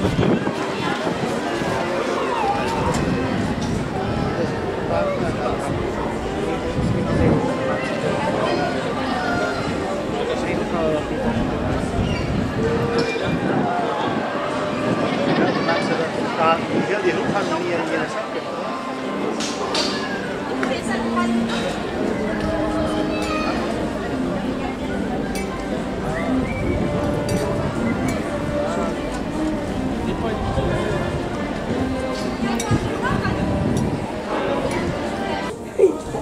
Ja, die roep gaan we niet i a de zak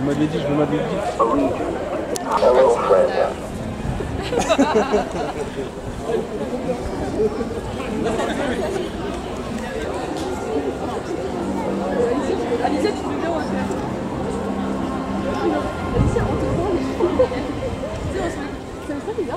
Je m'avais dit, je m'avais dit. Alicia, tu bien Alicia, on te bizarre.